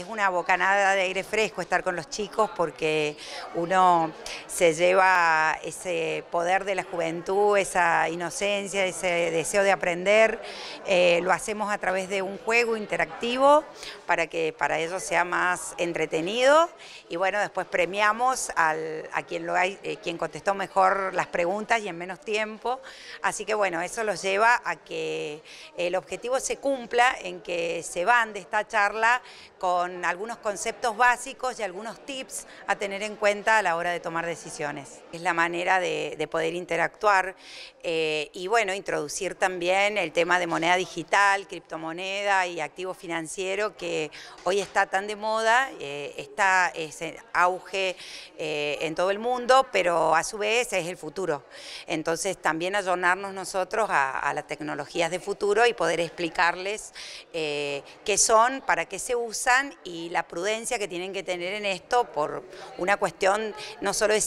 es una bocanada de aire fresco estar con los chicos porque uno se lleva ese poder de la juventud, esa inocencia, ese deseo de aprender. Eh, lo hacemos a través de un juego interactivo para que para ellos sea más entretenido y bueno, después premiamos a quien, lo hay, eh, quien contestó mejor las preguntas y en menos tiempo. Así que bueno, eso los lleva a que el objetivo se cumpla en que se van de esta charla con algunos conceptos básicos y algunos tips a tener en cuenta a la hora de tomar decisiones. Es la manera de, poder interactuar eh, y bueno, introducir también el tema de moneda digital, criptomoneda y activo financiero que hoy está tan de moda, eh, está ese auge eh, en todo el mundo, pero a su vez es el futuro. Entonces también ayornarnos nosotros a, las tecnologías de futuro y poder explicarles qué son, para qué se usan y la prudencia que tienen que tener en esto por una cuestión no solo de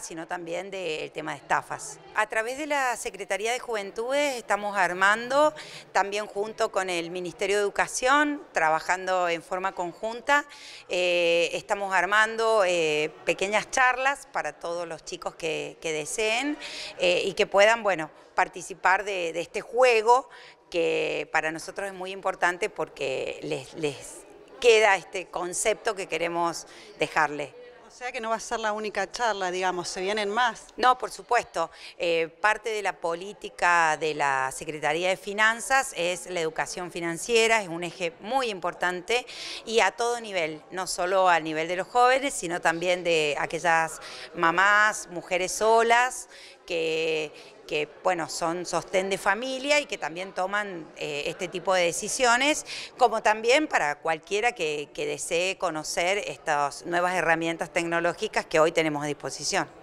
sino también del tema de estafas. A través de la Secretaría de Juventudes estamos armando, también junto con el Ministerio de Educación, trabajando en forma conjunta, eh, estamos armando eh, pequeñas charlas para todos los chicos que, deseen eh, y que puedan, bueno, participar de, este juego que para nosotros es muy importante porque les, les queda este concepto que queremos dejarle. O sea que no va a ser la única charla, digamos, se vienen más. No, por supuesto. Eh, parte de la política de la Secretaría de Finanzas es la educación financiera, es un eje muy importante y a todo nivel, no solo al nivel de los jóvenes, sino también de aquellas mamás, mujeres solas que, que bueno, son sostén de familia y que también toman eh, este tipo de decisiones, como también para cualquiera que, que desee conocer estas nuevas herramientas tecnológicas que hoy tenemos a disposición.